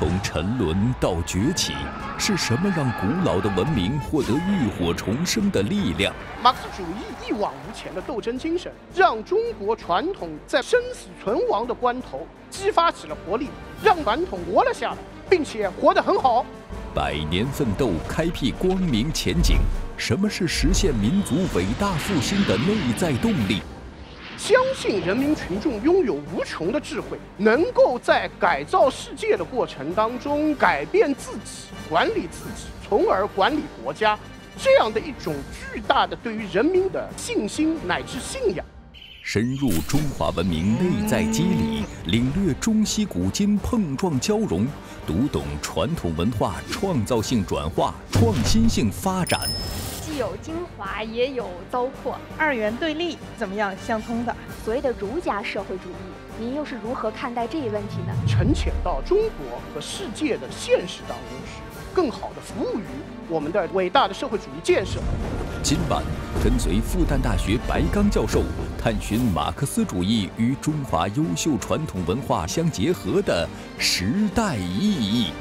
从沉沦到崛起，是什么让古老的文明获得浴火重生的力量？马克思主义一往无前的斗争精神，让中国传统在生死存亡的关头激发起了活力，让传统活了下来，并且活得很好。百年奋斗，开辟光明前景。什么是实现民族伟大复兴的内在动力？相信人民群众拥有无穷的智慧，能够在改造世界的过程当中改变自己、管理自己，从而管理国家，这样的一种巨大的对于人民的信心乃至信仰。深入中华文明内在机理，领略中西古今碰撞交融，读懂传统文化创造性转化、创新性发展。有精华，也有糟粕，二元对立怎么样相通的？所谓的儒家社会主义，您又是如何看待这一问题呢？沉潜到中国和世界的现实当中去，更好的服务于我们的伟大的社会主义建设。今晚跟随复旦大学白刚教授，探寻马克思主义与中华优秀传统文化相结合的时代意义。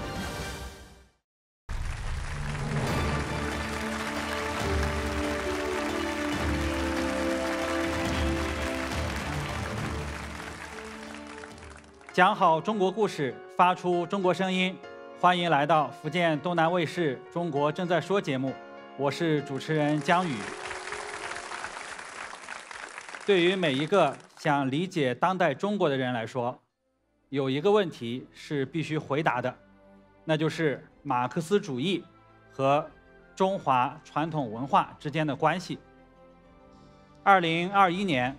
讲好中国故事，发出中国声音，欢迎来到福建东南卫视《中国正在说》节目，我是主持人江宇。对于每一个想理解当代中国的人来说，有一个问题是必须回答的，那就是马克思主义和中华传统文化之间的关系。二零二一年，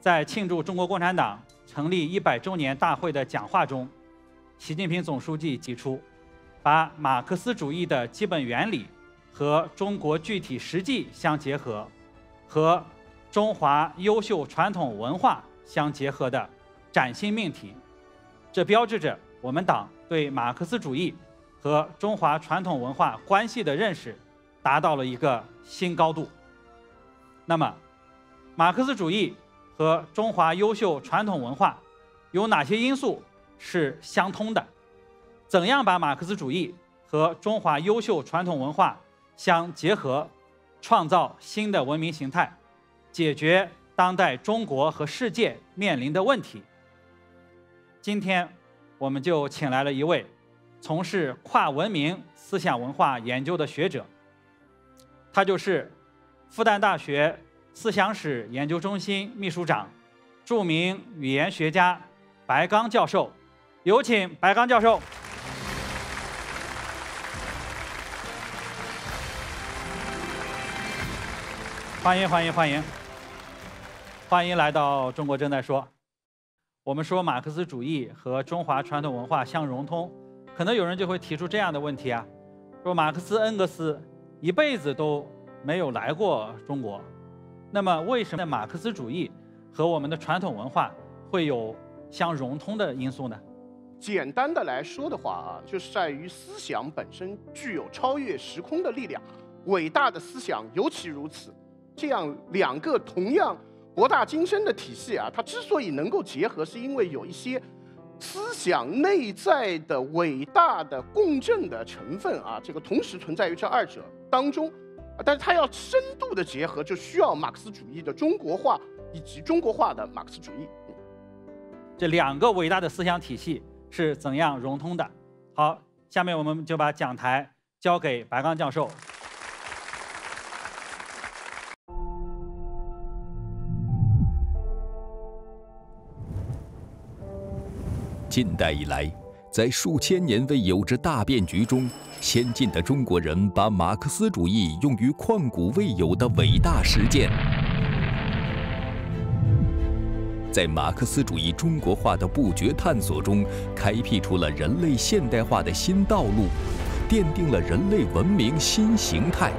在庆祝中国共产党。成立一百周年大会的讲话中，习近平总书记提出，把马克思主义的基本原理和中国具体实际相结合，和中华优秀传统文化相结合的崭新命题。这标志着我们党对马克思主义和中华传统文化关系的认识达到了一个新高度。那么，马克思主义。和中华优秀传统文化有哪些因素是相通的？怎样把马克思主义和中华优秀传统文化相结合，创造新的文明形态，解决当代中国和世界面临的问题？今天，我们就请来了一位从事跨文明思想文化研究的学者，他就是复旦大学。思想史研究中心秘书长、著名语言学家白刚教授，有请白刚教授。欢迎欢迎欢迎，欢迎来到中国正在说。我们说马克思主义和中华传统文化相融通，可能有人就会提出这样的问题啊：说马克思、恩格斯一辈子都没有来过中国。那么，为什么马克思主义和我们的传统文化会有相融通的因素呢？简单的来说的话啊，就是在于思想本身具有超越时空的力量，伟大的思想尤其如此。这样两个同样博大精深的体系啊，它之所以能够结合，是因为有一些思想内在的伟大的共振的成分啊，这个同时存在于这二者当中。但是它要深度的结合，就需要马克思主义的中国化以及中国化的马克思主义。这两个伟大的思想体系是怎样融通的？好，下面我们就把讲台交给白刚教授。近代以来，在数千年未有之大变局中。先进的中国人把马克思主义用于旷古未有的伟大实践，在马克思主义中国化的不绝探索中，开辟出了人类现代化的新道路，奠定了人类文明新形态。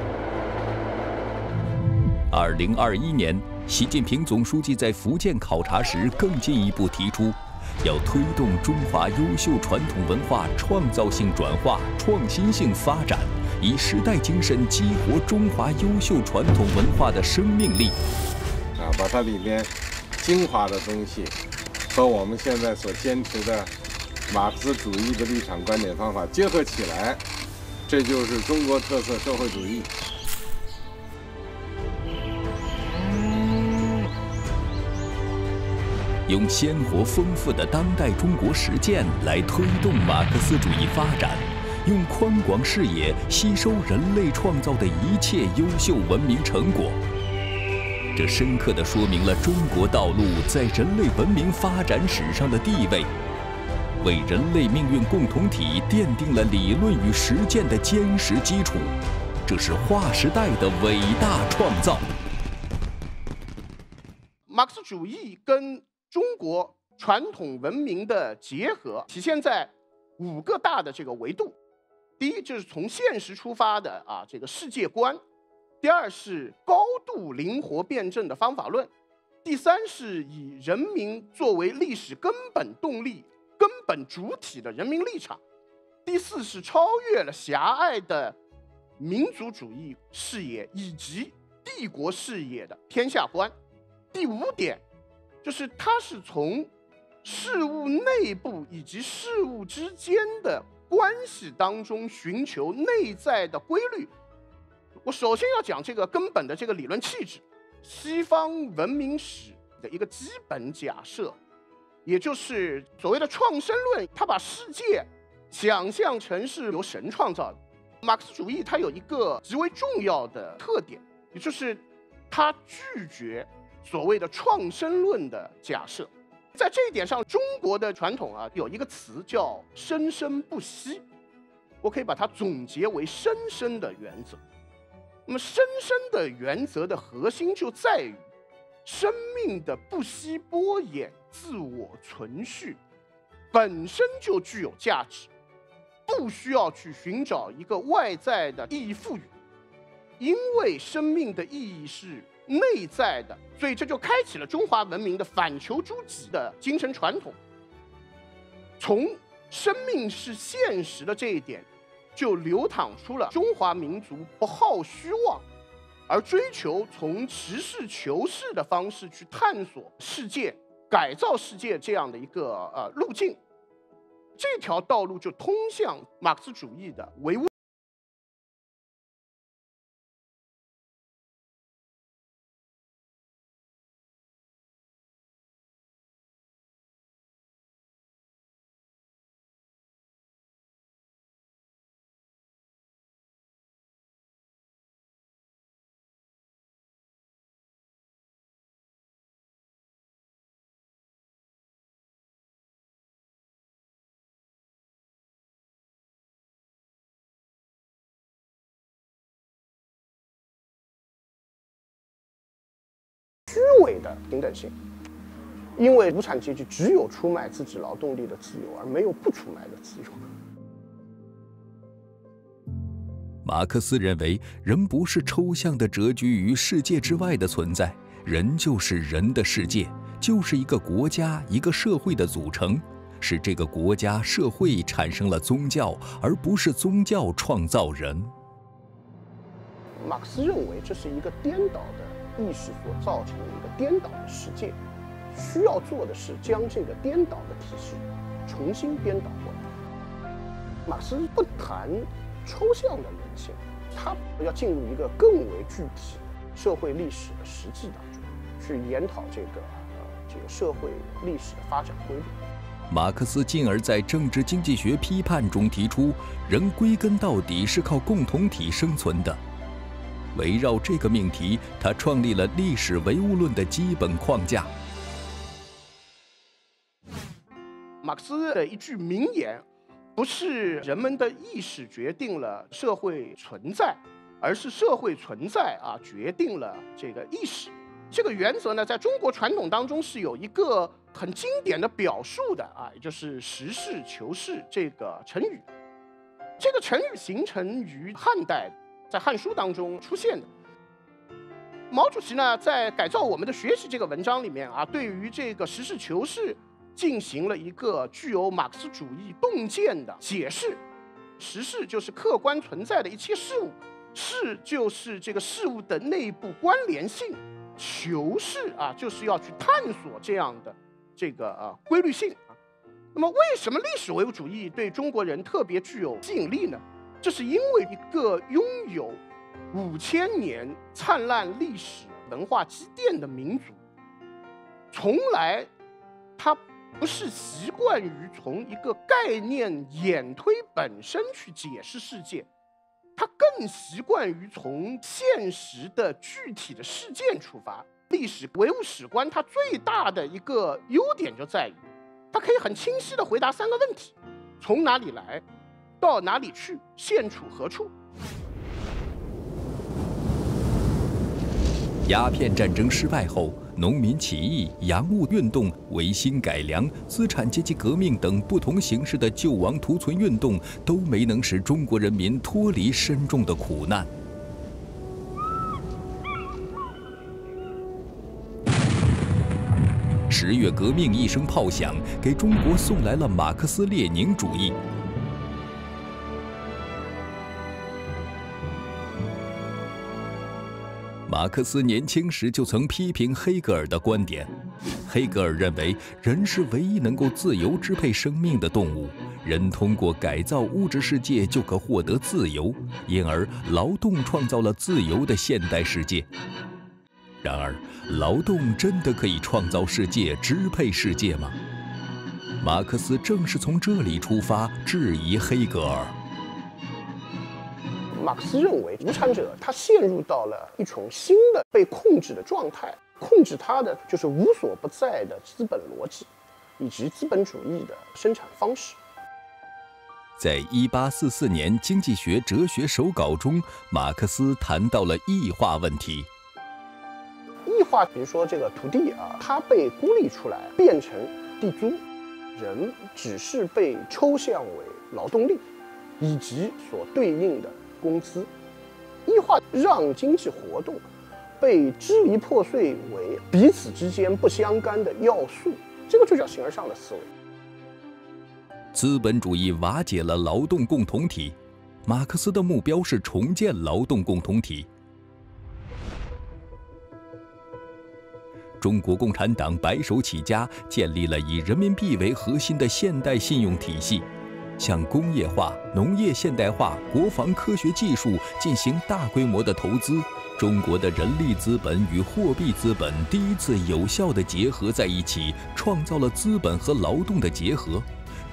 二零二一年，习近平总书记在福建考察时，更进一步提出。要推动中华优秀传统文化创造性转化、创新性发展，以时代精神激活中华优秀传统文化的生命力。啊，把它里面精华的东西和我们现在所坚持的马克思主义的立场、观点、方法结合起来，这就是中国特色社会主义。用鲜活丰富的当代中国实践来推动马克思主义发展，用宽广视野吸收人类创造的一切优秀文明成果。这深刻地说明了中国道路在人类文明发展史上的地位，为人类命运共同体奠定了理论与实践的坚实基础。这是划时代的伟大创造。马克思主义跟中国传统文明的结合体现在五个大的这个维度。第一，就是从现实出发的啊这个世界观；第二是高度灵活辩证的方法论；第三是以人民作为历史根本动力、根本主体的人民立场；第四是超越了狭隘的民族主义视野以及帝国视野的天下观；第五点。就是它是从事物内部以及事物之间的关系当中寻求内在的规律。我首先要讲这个根本的这个理论气质，西方文明史的一个基本假设，也就是所谓的创生论，它把世界想象成是由神创造的。马克思主义它有一个极为重要的特点，也就是它拒绝。所谓的创生论的假设，在这一点上，中国的传统啊有一个词叫“生生不息”，我可以把它总结为“生生”的原则。那么，生生的原则的核心就在于生命的不息波衍、自我存续，本身就具有价值，不需要去寻找一个外在的意义赋予，因为生命的意义是。内在的，所以这就开启了中华文明的反求诸己的精神传统。从生命是现实的这一点，就流淌出了中华民族不好虚妄，而追求从实事求是的方式去探索世界、改造世界这样的一个呃路径。这条道路就通向马克思主义的唯物。的平等性，因为无产阶级只有出卖自己劳动力的自由，而没有不出卖的自由。马克思认为，人不是抽象的蛰居于世界之外的存在，人就是人的世界，就是一个国家、一个社会的组成，使这个国家、社会产生了宗教，而不是宗教创造人。马克思认为，这是一个颠倒的。意识所造成的一个颠倒的世界，需要做的是将这个颠倒的体系重新颠倒过来。马克思不谈抽象的人性，他要进入一个更为具体社会历史的实际当中，去研讨这个呃这个社会历史的发展规律。马克思进而在政治经济学批判中提出，人归根到底是靠共同体生存的。围绕这个命题，他创立了历史唯物论的基本框架。马克思的一句名言：“不是人们的意识决定了社会存在，而是社会存在啊决定了这个意识。”这个原则呢，在中国传统当中是有一个很经典的表述的啊，也就是“实事求是”这个成语。这个成语形成于汉代。在《汉书》当中出现的，毛主席呢，在改造我们的学习这个文章里面啊，对于这个实事求是进行了一个具有马克思主义洞见的解释。实事就是客观存在的一切事物，事就是这个事物的内部关联性，求是啊，就是要去探索这样的这个呃规律性啊。那么，为什么历史唯物主义对中国人特别具有吸引力呢？这是因为一个拥有五千年灿烂历史文化积淀的民族，从来他不是习惯于从一个概念演推本身去解释世界，他更习惯于从现实的具体的事件出发。历史唯物史观它最大的一个优点就在于。它可以很清晰地回答三个问题：从哪里来，到哪里去，现处何处？鸦片战争失败后，农民起义、洋务运动、维新改良、资产阶级革命等不同形式的救亡图存运动，都没能使中国人民脱离深重的苦难。十月革命一声炮响，给中国送来了马克思列宁主义。马克思年轻时就曾批评黑格尔的观点。黑格尔认为，人是唯一能够自由支配生命的动物，人通过改造物质世界就可获得自由，因而劳动创造了自由的现代世界。然而，劳动真的可以创造世界、支配世界吗？马克思正是从这里出发质疑黑格尔。马克思认为，无产者他陷入到了一种新的被控制的状态，控制他的就是无所不在的资本逻辑，以及资本主义的生产方式。在一八四四年《经济学哲学手稿》中，马克思谈到了异化问题。异化，比如说这个土地啊，它被孤立出来，变成地租，人只是被抽象为劳动力，以及所对应的工资。异化让经济活动被支离破碎为彼此之间不相干的要素，这个就叫形而上的思维。资本主义瓦解了劳动共同体，马克思的目标是重建劳动共同体。中国共产党白手起家，建立了以人民币为核心的现代信用体系，向工业化、农业现代化、国防科学技术进行大规模的投资。中国的人力资本与货币资本第一次有效地结合在一起，创造了资本和劳动的结合。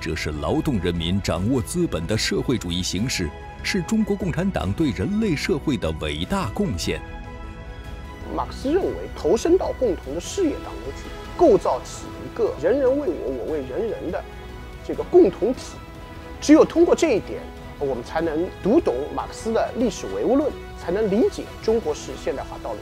这是劳动人民掌握资本的社会主义形式，是中国共产党对人类社会的伟大贡献。马克思认为，投身到共同的事业当中去，构造起一个人人为我，我为人人的这个共同体。只有通过这一点，我们才能读懂马克思的历史唯物论，才能理解中国式现代化道路。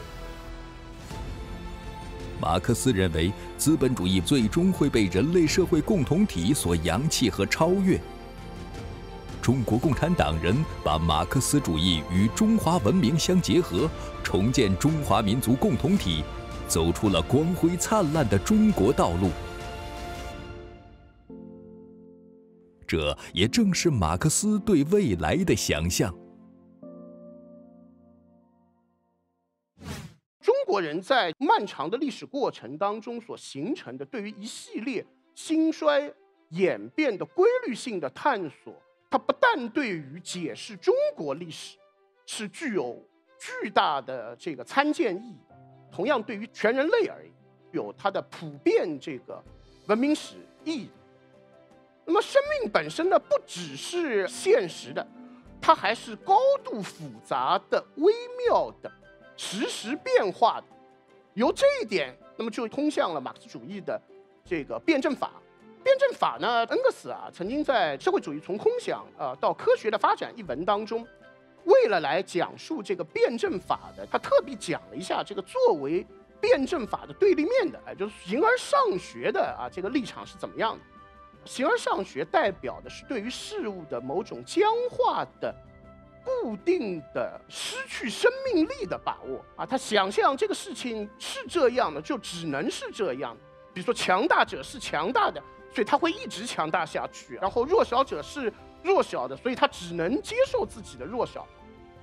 马克思认为，资本主义最终会被人类社会共同体所扬弃和超越。中国共产党人把马克思主义与中华文明相结合，重建中华民族共同体，走出了光辉灿烂的中国道路。这也正是马克思对未来的想象。中国人在漫长的历史过程当中所形成的对于一系列兴衰演变的规律性的探索。它不但对于解释中国历史是具有巨大的这个参见意义，同样对于全人类而言有它的普遍这个文明史意义。那么，生命本身呢，不只是现实的，它还是高度复杂的、微妙的、实时变化的。由这一点，那么就通向了马克思主义的这个辩证法。辩证法呢？恩格斯啊，曾经在《社会主义从空想啊到科学的发展》一文当中，为了来讲述这个辩证法的，他特别讲了一下这个作为辩证法的对立面的，哎，就是形而上学的啊，这个立场是怎么样的？形而上学代表的是对于事物的某种僵化的、固定的、失去生命力的把握啊。他想象这个事情是这样的，就只能是这样。比如说，强大者是强大的。所以他会一直强大下去，然后弱小者是弱小的，所以他只能接受自己的弱小，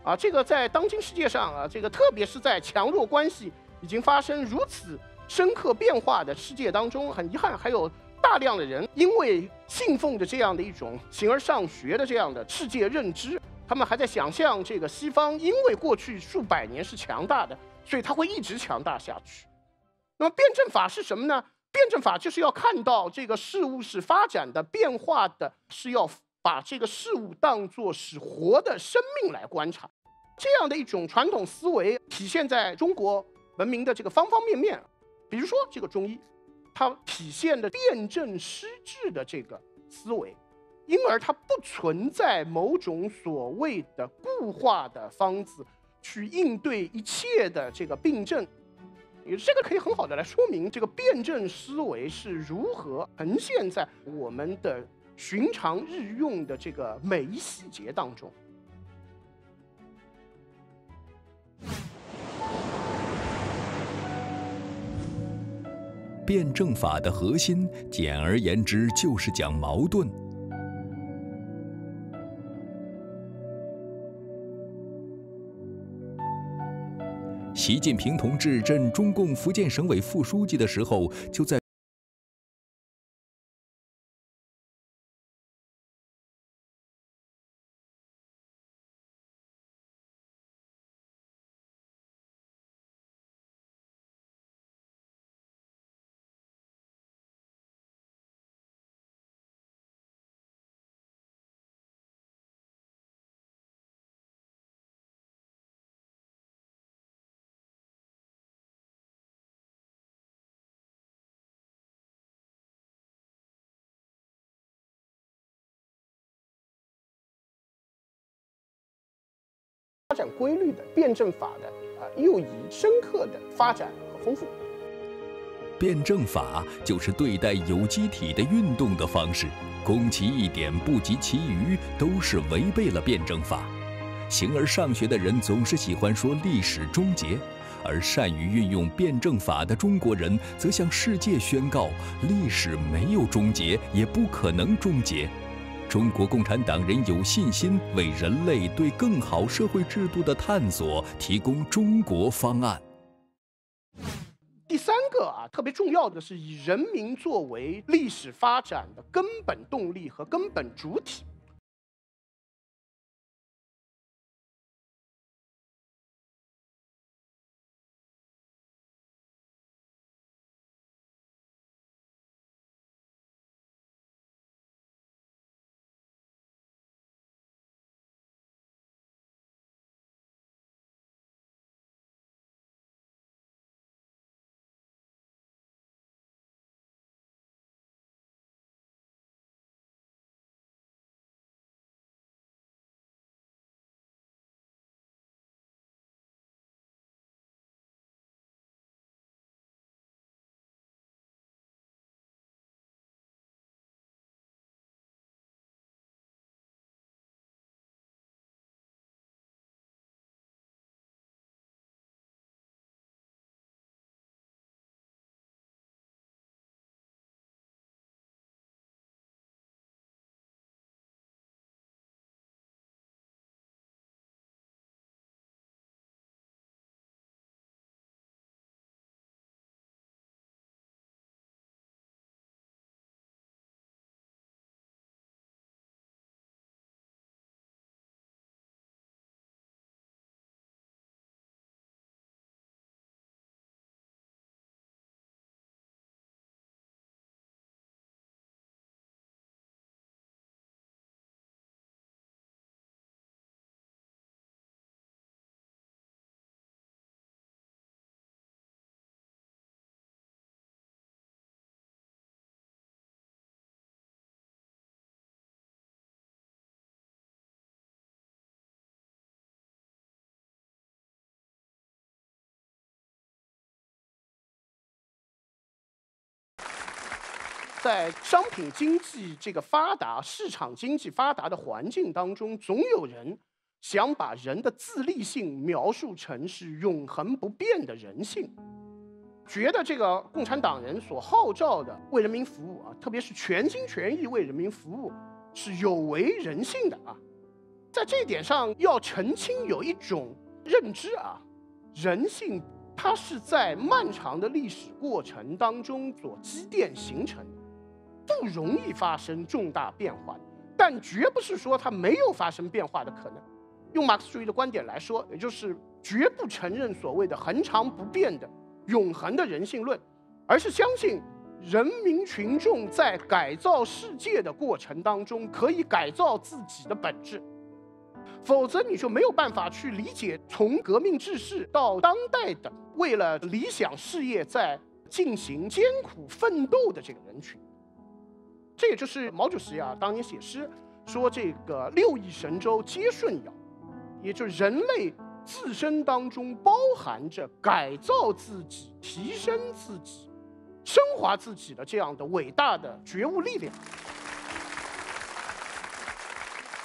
啊，这个在当今世界上啊，这个特别是在强弱关系已经发生如此深刻变化的世界当中，很遗憾，还有大量的人因为信奉着这样的一种形而上学的这样的世界认知，他们还在想象这个西方因为过去数百年是强大的，所以它会一直强大下去。那么辩证法是什么呢？辩证法就是要看到这个事物是发展的、变化的，是要把这个事物当作是活的生命来观察。这样的一种传统思维体现在中国文明的这个方方面面。比如说这个中医，它体现的辨证施治的这个思维，因而它不存在某种所谓的固化的方子去应对一切的这个病症。这个可以很好的来说明这个辩证思维是如何呈现在我们的寻常日用的这个每一细节当中。辩证法的核心，简而言之就是讲矛盾。习近平同志任中共福建省委副书记的时候，就在。展规律的辩证法的啊，又以深刻的发展和丰富。辩证法就是对待有机体的运动的方式，攻其一点不及其余，都是违背了辩证法。形而上学的人总是喜欢说历史终结，而善于运用辩证法的中国人则向世界宣告：历史没有终结，也不可能终结。中国共产党人有信心为人类对更好社会制度的探索提供中国方案。第三个啊，特别重要的是以人民作为历史发展的根本动力和根本主体。在商品经济这个发达、市场经济发达的环境当中，总有人想把人的自立性描述成是永恒不变的人性，觉得这个共产党人所号召的为人民服务啊，特别是全心全意为人民服务，是有违人性的啊。在这一点上，要澄清有一种认知啊，人性它是在漫长的历史过程当中所积淀形成的。不容易发生重大变化，但绝不是说它没有发生变化的可能。用马克思主义的观点来说，也就是绝不承认所谓的恒常不变的永恒的人性论，而是相信人民群众在改造世界的过程当中可以改造自己的本质。否则你就没有办法去理解从革命志士到当代的为了理想事业在进行艰苦奋斗的这个人群。这也就是毛主席啊当年写诗说这个六亿神州皆舜尧，也就人类自身当中包含着改造自己、提升自己、升华自己的这样的伟大的觉悟力量。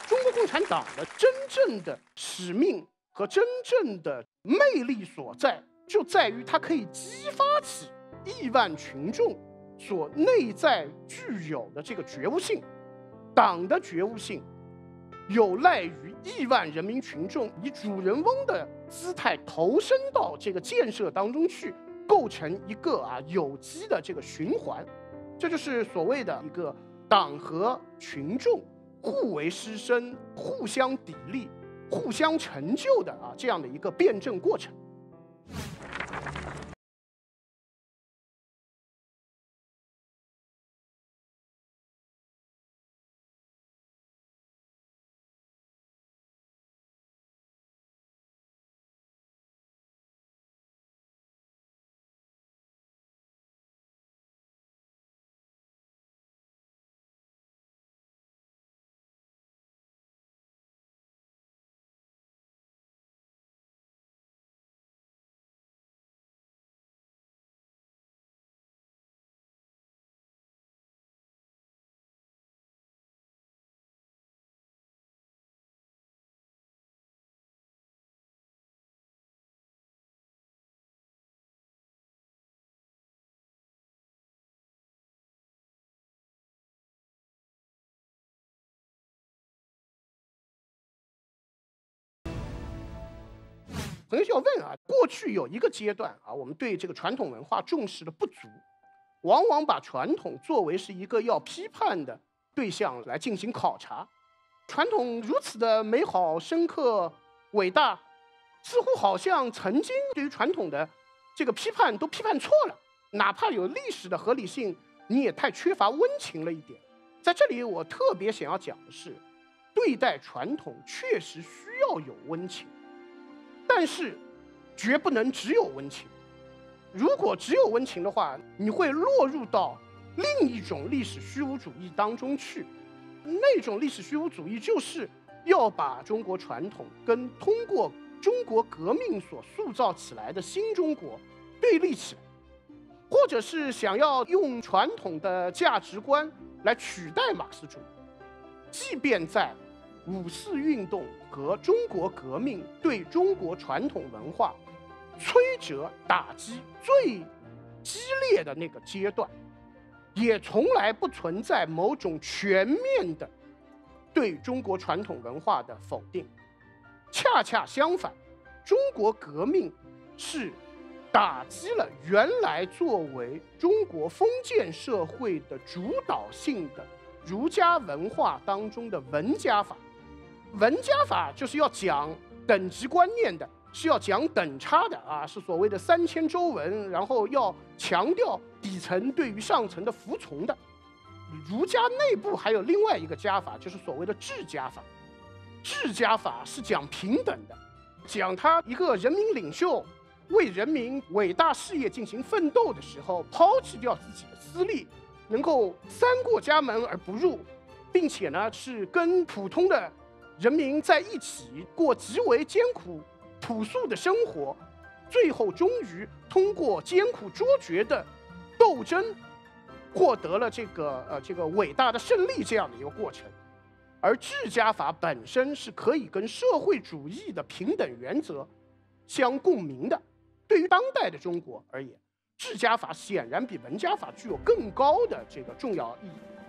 中国共产党的真正的使命和真正的魅力所在，就在于它可以激发起亿万群众所内在具有的这个觉悟性。党的觉悟性，有赖于亿万人民群众以主人翁的姿态投身到这个建设当中去，构成一个啊有机的这个循环。这就是所谓的一个党和群众。互为师生、互相砥砺、互相成就的啊，这样的一个辩证过程。可能就要问啊，过去有一个阶段啊，我们对这个传统文化重视的不足，往往把传统作为是一个要批判的对象来进行考察。传统如此的美好、深刻、伟大，似乎好像曾经对于传统的这个批判都批判错了。哪怕有历史的合理性，你也太缺乏温情了一点。在这里，我特别想要讲的是，对待传统确实需要有温情。但是，绝不能只有温情。如果只有温情的话，你会落入到另一种历史虚无主义当中去。那种历史虚无主义就是要把中国传统跟通过中国革命所塑造起来的新中国对立起来，或者是想要用传统的价值观来取代马克思主义，即便在。五四运动和中国革命对中国传统文化摧折打击最激烈的那个阶段，也从来不存在某种全面的对中国传统文化的否定。恰恰相反，中国革命是打击了原来作为中国封建社会的主导性的儒家文化当中的文家法。文家法就是要讲等级观念的，是要讲等差的啊，是所谓的三千周文，然后要强调底层对于上层的服从的。儒家内部还有另外一个家法，就是所谓的治家法。治家法是讲平等的，讲他一个人民领袖为人民伟大事业进行奋斗的时候，抛弃掉自己的私利，能够三过家门而不入，并且呢是跟普通的。人民在一起过极为艰苦、朴素的生活，最后终于通过艰苦卓绝的斗争，获得了这个呃这个伟大的胜利这样的一个过程。而治家法本身是可以跟社会主义的平等原则相共鸣的。对于当代的中国而言，治家法显然比文家法具有更高的这个重要意义。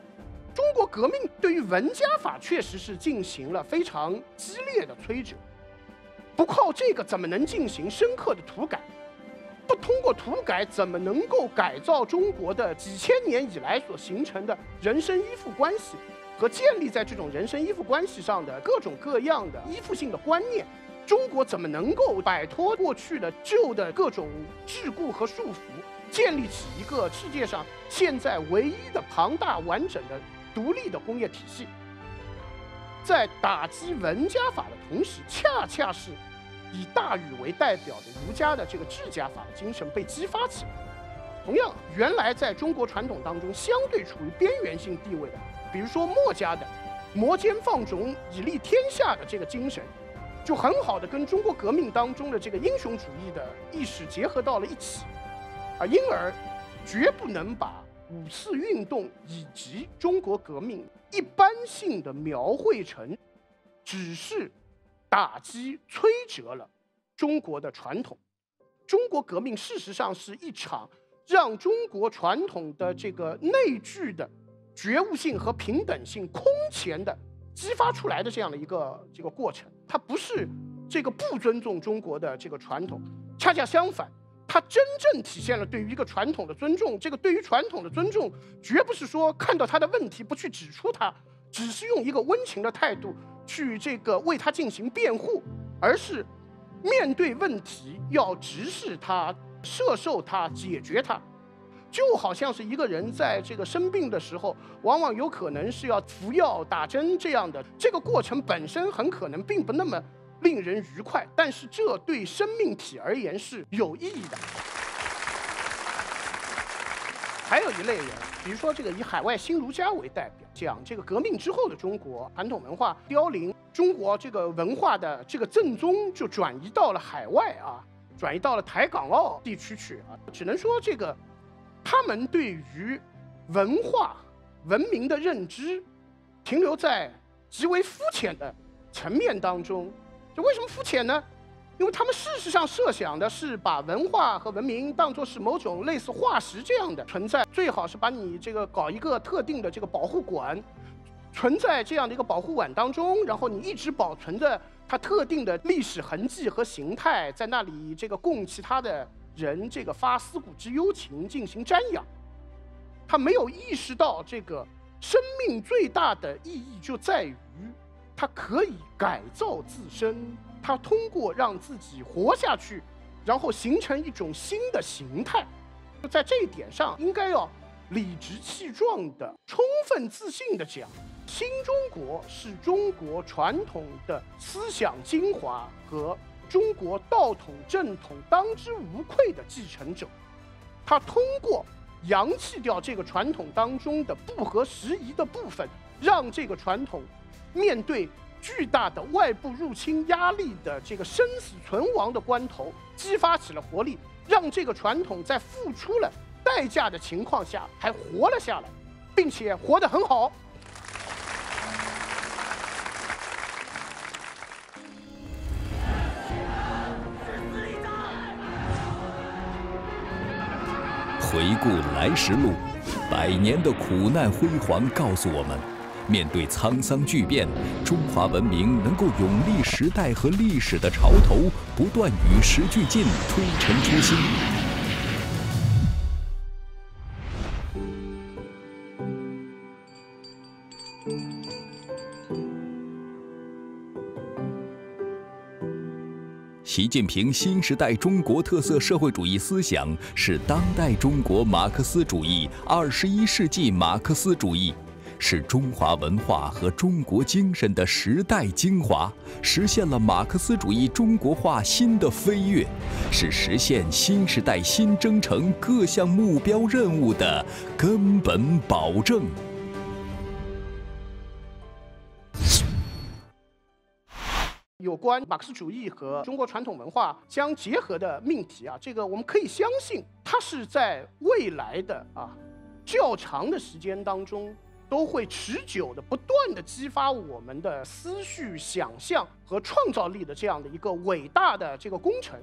中国革命对于文家法确实是进行了非常激烈的摧折，不靠这个怎么能进行深刻的土改？不通过土改怎么能够改造中国的几千年以来所形成的人身依附关系，和建立在这种人身依附关系上的各种各样的依附性的观念？中国怎么能够摆脱过去的旧的各种桎梏和束缚，建立起一个世界上现在唯一的庞大完整的独立的工业体系？在打击文家法的同时，恰恰是以大禹为代表的儒家的这个治家法的精神被激发起来。同样，原来在中国传统当中相对处于边缘性地位的，比如说墨家的“摩肩放踵，以立天下”的这个精神。就很好的跟中国革命当中的这个英雄主义的意识结合到了一起，啊，因而绝不能把五四运动以及中国革命一般性的描绘成，只是打击摧折了中国的传统。中国革命事实上是一场让中国传统的这个内聚的觉悟性和平等性空前的。激发出来的这样的一个这个过程，它不是这个不尊重中国的这个传统，恰恰相反，它真正体现了对于一个传统的尊重。这个对于传统的尊重，绝不是说看到他的问题不去指出他，只是用一个温情的态度去这个为他进行辩护，而是面对问题要直视它、射受它、解决它。就好像是一个人在这个生病的时候，往往有可能是要服药、打针这样的，这个过程本身很可能并不那么令人愉快，但是这对生命体而言是有意义的。还有一类人，比如说这个以海外新儒家为代表，讲这个革命之后的中国传统文化凋零，中国这个文化的这个正宗就转移到了海外啊，转移到了台港澳地区去啊，只能说这个。他们对于文化、文明的认知，停留在极为肤浅的层面当中。就为什么肤浅呢？因为他们事实上设想的是把文化和文明当作是某种类似化石这样的存在，最好是把你这个搞一个特定的这个保护馆，存在这样的一个保护馆当中，然后你一直保存着它特定的历史痕迹和形态，在那里这个供其他的。人这个发思古之幽情进行瞻仰，他没有意识到这个生命最大的意义就在于，他可以改造自身，他通过让自己活下去，然后形成一种新的形态。在这一点上，应该要理直气壮的、充分自信的讲，新中国是中国传统的思想精华和。中国道统正统当之无愧的继承者，他通过扬弃掉这个传统当中的不合时宜的部分，让这个传统面对巨大的外部入侵压力的这个生死存亡的关头，激发起了活力，让这个传统在付出了代价的情况下还活了下来，并且活得很好。回顾来时路，百年的苦难辉煌告诉我们：面对沧桑巨变，中华文明能够永历时代和历史的潮头，不断与时俱进，推陈出新。习近平新时代中国特色社会主义思想是当代中国马克思主义、二十一世纪马克思主义，是中华文化和中国精神的时代精华，实现了马克思主义中国化新的飞跃，是实现新时代新征程各项目标任务的根本保证。有关马克思主义和中国传统文化相结合的命题啊，这个我们可以相信，它是在未来的啊较长的时间当中，都会持久的、不断的激发我们的思绪、想象和创造力的这样的一个伟大的这个工程。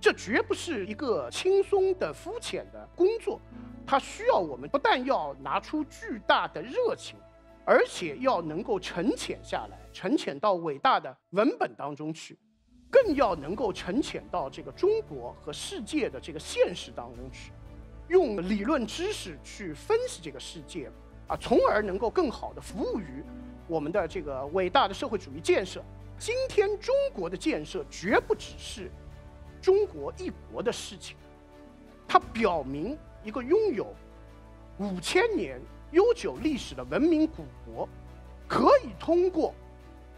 这绝不是一个轻松的、肤浅的工作，它需要我们不但要拿出巨大的热情。而且要能够沉潜下来，沉潜到伟大的文本当中去。更要能够沉潜到这个中国和世界的这个现实当中去，用理论知识去分析这个世界，啊，从而能够更好的服务于我们的这个伟大的社会主义建设。今天中国的建设绝不只是中国一国的事情，它表明一个拥有五千年悠久历史的文明古国，可以通过。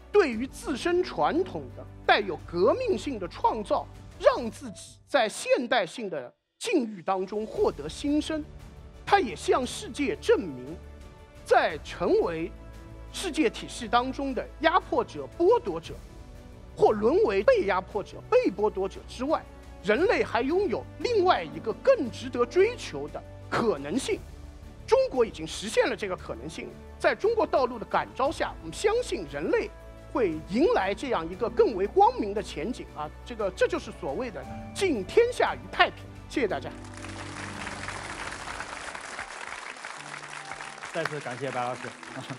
对于自身传统的带有革命性的创造，让自己在现代性的境遇当中获得新生，它也向世界证明，在成为世界体系当中的压迫者、剥夺者，或沦为被压迫者、被剥夺者之外，人类还拥有另外一个更值得追求的可能性。中国已经实现了这个可能性，在中国道路的感召下，我们相信人类。会迎来这样一个更为光明的前景啊！这个这就是所谓的敬天下于太平。谢谢大家。再次感谢白老师。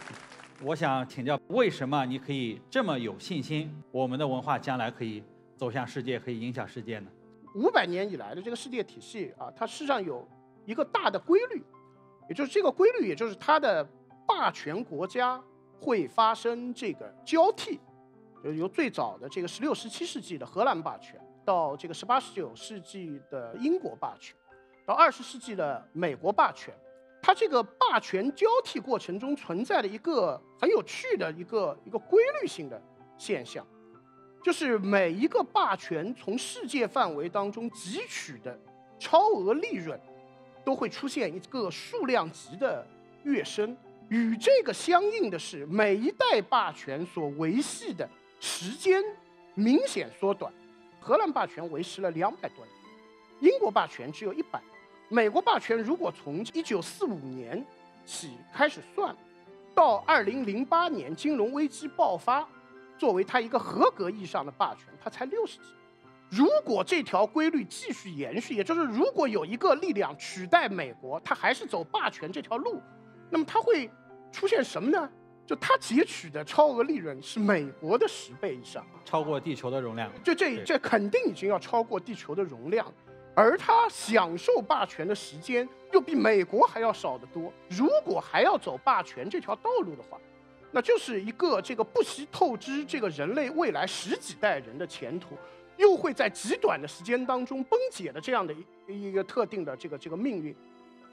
我想请教，为什么你可以这么有信心，我们的文化将来可以走向世界，可以影响世界呢？五百年以来的这个世界体系啊，它实际上有一个大的规律，也就是这个规律，也就是它的霸权国家。会发生这个交替，就由最早的这个十六、十七世纪的荷兰霸权，到这个十八、十九世纪的英国霸权，到二十世纪的美国霸权，它这个霸权交替过程中存在的一个很有趣的一个一个规律性的现象，就是每一个霸权从世界范围当中汲取的超额利润，都会出现一个数量级的跃升。与这个相应的是，每一代霸权所维系的时间明显缩短。荷兰霸权维持了两百多年，英国霸权只有一百，美国霸权如果从一九四五年起开始算，到二零零八年金融危机爆发，作为它一个合格意义上的霸权，它才六十几。如果这条规律继续延续，也就是如果有一个力量取代美国，它还是走霸权这条路。那么它会出现什么呢？就它截取的超额利润是美国的十倍以上，超过地球的容量。就这这肯定已经要超过地球的容量，而它享受霸权的时间又比美国还要少得多。如果还要走霸权这条道路的话，那就是一个这个不惜透支这个人类未来十几代人的前途，又会在极短的时间当中崩解的这样的一一个特定的这个这个命运。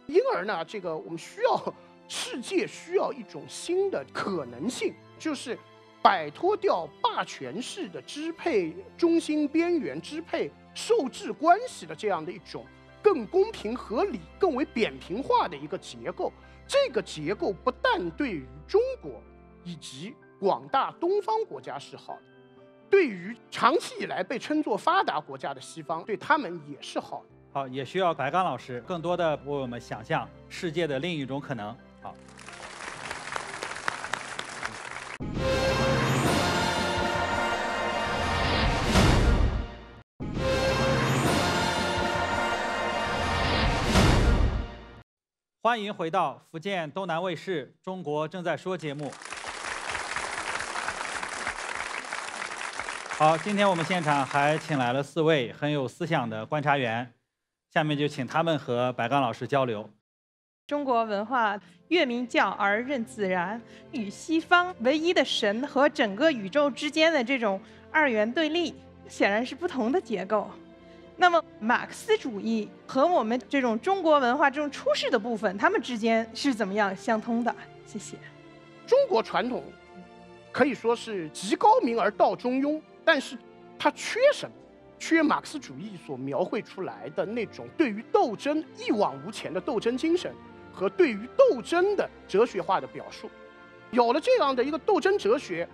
因而呢，这个我们需要。世界需要一种新的可能性，就是摆脱掉霸权式的支配、中心边缘支配、受制关系的这样的一种更公平合理、更为扁平化的一个结构。这个结构不但对于中国以及广大东方国家是好的，对于长期以来被称作发达国家的西方，对他们也是好的。好，也需要白刚老师更多的为我们想象世界的另一种可能。好，欢迎回到福建东南卫视《中国正在说》节目。好，今天我们现场还请来了四位很有思想的观察员，下面就请他们和白刚老师交流。中国文化越明教而任自然，与西方唯一的神和整个宇宙之间的这种二元对立，显然是不同的结构。那么，马克思主义和我们这种中国文化这种出世的部分，它们之间是怎么样相通的？谢谢。中国传统可以说是极高明而道中庸，但是它缺什么？缺马克思主义所描绘出来的那种对于斗争一往无前的斗争精神。和对于斗争的哲学化的表述，有了这样的一个斗争哲学，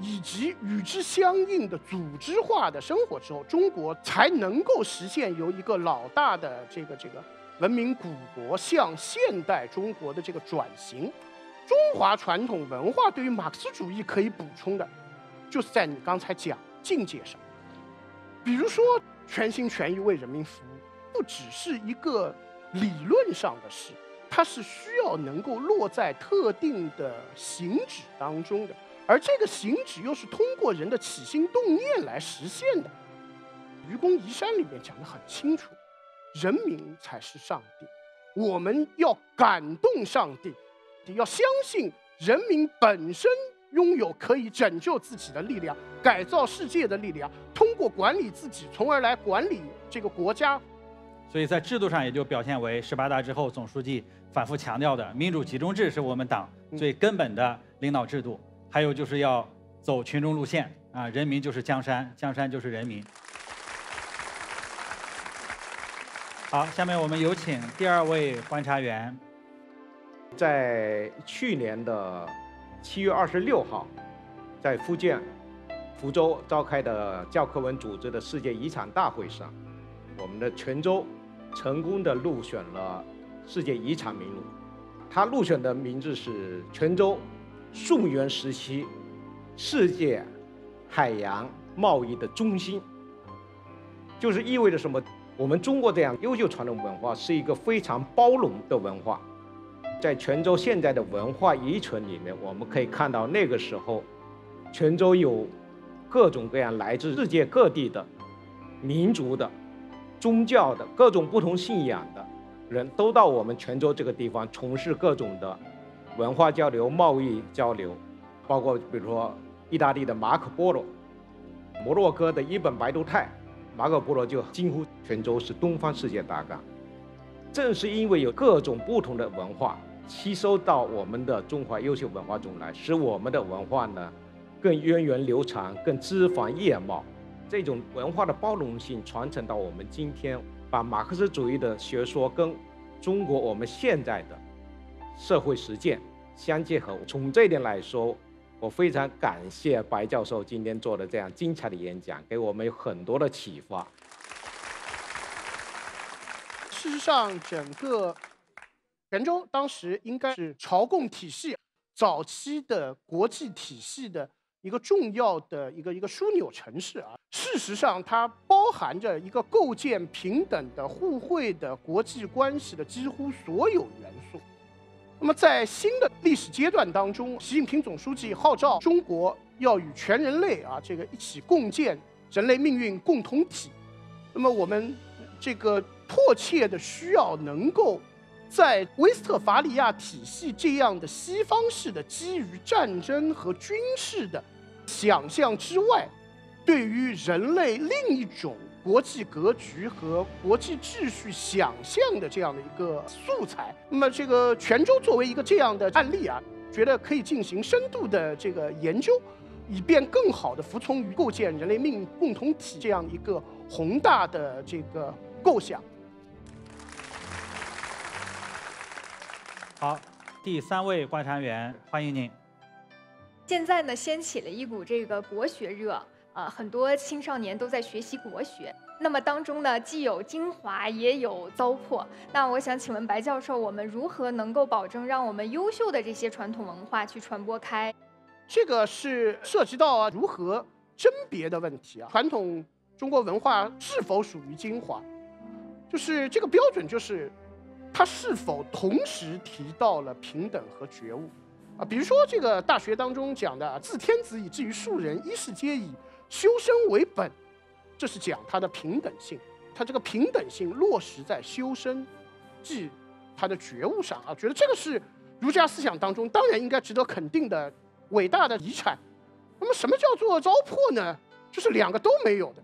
以及与之相应的组织化的生活之后，中国才能够实现由一个老大的这个这个文明古国向现代中国的这个转型。中华传统文化对于马克思主义可以补充的，就是在你刚才讲境界上，比如说全心全意为人民服务，不只是一个理论上的事。它是需要能够落在特定的行止当中的，而这个行止又是通过人的起心动念来实现的。愚公移山里面讲得很清楚，人民才是上帝，我们要感动上帝，要相信人民本身拥有可以拯救自己的力量、改造世界的力量，通过管理自己，从而来管理这个国家。所以在制度上也就表现为十八大之后总书记反复强调的民主集中制是我们党最根本的领导制度，还有就是要走群众路线啊，人民就是江山，江山就是人民。好，下面我们有请第二位观察员。在去年的七月二十六号，在福建福州召开的教科文组织的世界遗产大会上，我们的泉州成功的入选了世界遗产名录。它入选的名字是泉州宋元时期世界海洋贸易的中心，就是意味着什么？我们中国这样优秀传统文化是一个非常包容的文化，在泉州现在的文化遗存里面，我们可以看到那个时候，泉州有各种各样来自世界各地的民族的、宗教的各种不同信仰的人都到我们泉州这个地方从事各种的文化交流、贸易交流，包括比如说意大利的马可波罗、摩洛哥的伊本白图泰。马可波罗就惊呼泉州是东方世界大港。正是因为有各种不同的文化吸收到我们的中华优秀文化中来，使我们的文化呢更源远流长、更枝繁叶茂。这种文化的包容性传承到我们今天，把马克思主义的学说跟中国我们现在的社会实践相结合。从这一点来说，我非常感谢白教授今天做的这样精彩的演讲，给我们有很多的启发。事实上，整个泉州当时应该是朝贡体系早期的国际体系的一个重要的一个一个枢纽城市啊。事实上，它包含着一个构建平等的、互惠的国际关系的几乎所有元素。那么，在新的历史阶段当中，习近平总书记号召中国要与全人类啊这个一起共建人类命运共同体。那么，我们这个迫切的需要能够在威斯特伐利亚体系这样的西方式的基于战争和军事的想象之外，对于人类另一种。国际格局和国际秩序想象的这样的一个素材，那么这个泉州作为一个这样的案例啊，觉得可以进行深度的这个研究，以便更好的服从于构建人类命运共同体这样一个宏大的这个构想。好，第三位观察员，欢迎您。现在呢，掀起了一股这个国学热。呃，很多青少年都在学习国学，那么当中呢，既有精华，也有糟粕。那我想请问白教授，我们如何能够保证让我们优秀的这些传统文化去传播开？这个是涉及到如何甄别的问题啊。传统中国文化是否属于精华，就是这个标准，就是它是否同时提到了平等和觉悟啊。比如说这个大学当中讲的“自天子以至于庶人，一世皆以”。修身为本，这是讲它的平等性。它这个平等性落实在修身，即他的觉悟上啊。觉得这个是儒家思想当中当然应该值得肯定的伟大的遗产。那么什么叫做糟粕呢？就是两个都没有的，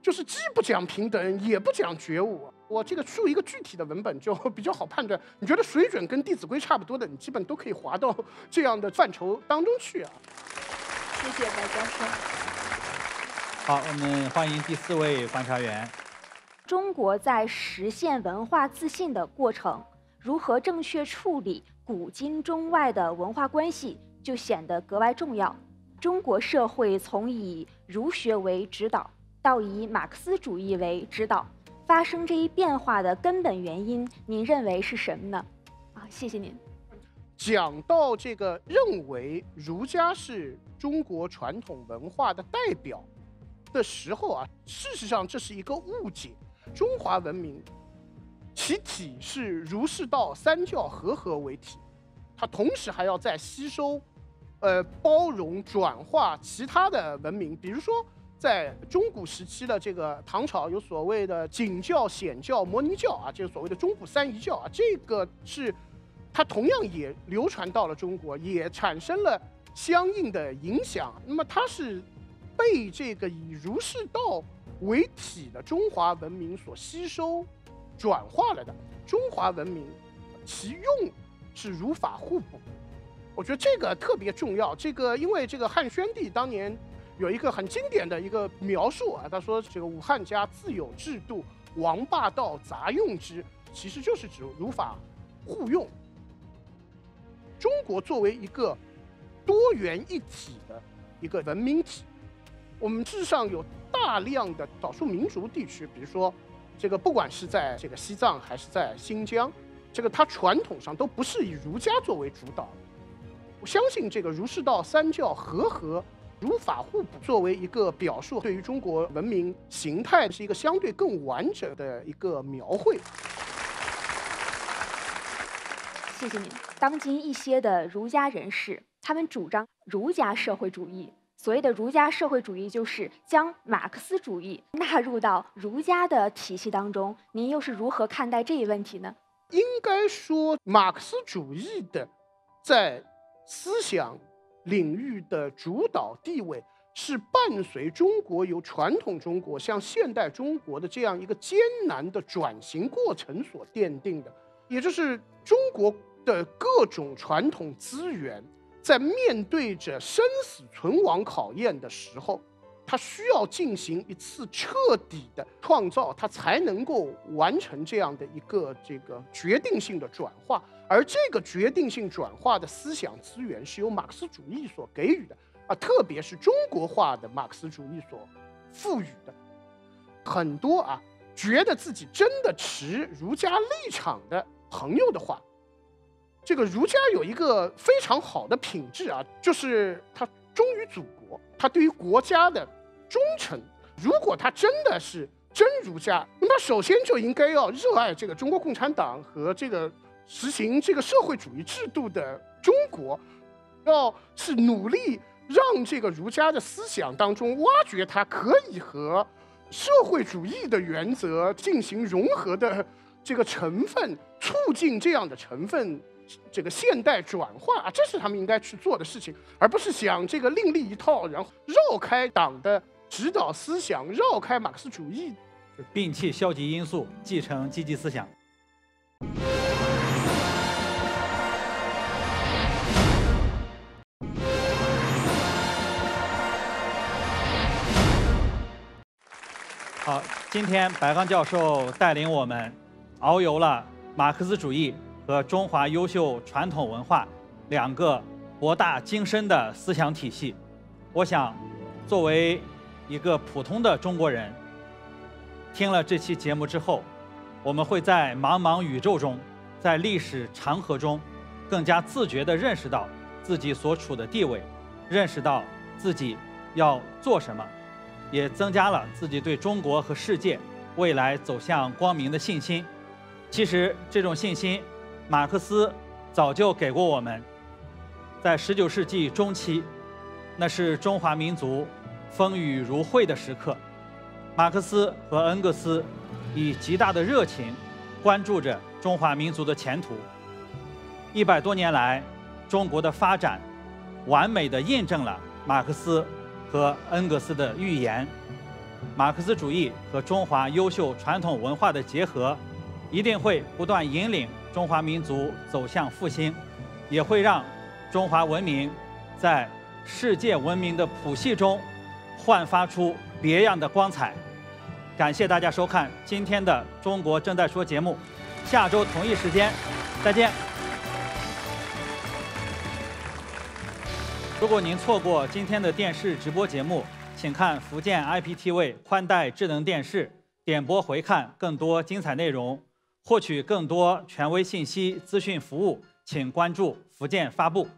就是既不讲平等，也不讲觉悟。我这个出一个具体的文本就比较好判断。你觉得水准跟《弟子规》差不多的，你基本都可以划到这样的范畴当中去啊。谢谢白教授。好，我们欢迎第四位观察员。中国在实现文化自信的过程，如何正确处理古今中外的文化关系，就显得格外重要。中国社会从以儒学为指导，到以马克思主义为指导，发生这一变化的根本原因，您认为是什么呢？啊，谢谢您。讲到这个，认为儒家是中国传统文化的代表。的时候啊，事实上这是一个误解。中华文明其体是儒释道三教合合为体，它同时还要再吸收呃包容转化其他的文明，比如说在中古时期的这个唐朝有所谓的景教、显教、摩尼教啊，就是所谓的中古三仪教啊，这个是它同样也流传到了中国，也产生了相应的影响。那么它是被这个以儒释道为体的中华文明所吸收、转化了的。中华文明其用是儒法互补，我觉得这个特别重要。这个因为这个汉宣帝当年有一个很经典的一个描述啊，他说这个武汉家自有制度，王霸道杂用之，其实就是指儒法互用。中国作为一个多元一体的一个文明体，我们事实上有大量的少数民族地区，比如说这个不管是在这个西藏还是在新疆，这个它传统上都不是以儒家作为主导。我相信这个儒释道三教和合、儒法互补作为一个表述，对于中国文明形态是一个相对更完整的一个描绘。谢谢您。当今一些的儒家人士，他们主张儒家社会主义。所谓的儒家社会主义，就是将马克思主义 纳入到儒家的体系当中。您又是如何看待这一问题呢？应该说，马克思主义的在思想领域的主导地位，是伴随中国由传统中国向现代中国的这样一个艰难的转型过程所奠定的。也就是中国的各种传统资源，在面对着生死存亡考验的时候，他需要进行一次彻底的创造，他才能够完成这样的一个这个决定性的转化。而这个决定性转化的思想资源是由马克思主义所给予的啊，特别是中国化的马克思主义所赋予的。很多啊，觉得自己真的持儒家立场的朋友的话，这个儒家有一个非常好的品质啊，就是他忠于祖国，他对于国家的忠诚。如果他真的是真儒家，那么首先就应该要热爱这个中国共产党和这个实行这个社会主义制度的中国，要是努力让这个儒家的思想当中挖掘它可以和社会主义的原则进行融合的这个成分，促进这样的成分这个现代转化啊，这是他们应该去做的事情，而不是想这个另立一套，然后绕开党的指导思想，绕开马克思主义。摒弃消极因素，继承积极思想。好，今天白刚教授带领我们遨游了马克思主义和中华优秀传统文化两个博大精深的思想体系。我想，作为一个普通的中国人，听了这期节目之后，我们会在茫茫宇宙中，在历史长河中，更加自觉地认识到自己所处的地位，认识到自己要做什么。也增加了自己对中国和世界未来走向光明的信心。其实这种信心，马克思早就给过我们。在19世纪中期，那是中华民族风雨如晦的时刻，马克思和恩格斯以极大的热情关注着中华民族的前途。一百多年来，中国的发展完美的印证了马克思。和恩格斯的预言，马克思主义和中华优秀传统文化的结合，一定会不断引领中华民族走向复兴，也会让中华文明在世界文明的谱系中焕发出别样的光彩。感谢大家收看今天的《中国正在说》节目，下周同一时间再见。如果您错过今天的电视直播节目，请看福建 IPTV 宽带智能电视点播回看更多精彩内容。获取更多权威信息、资讯服务，请关注福建发布。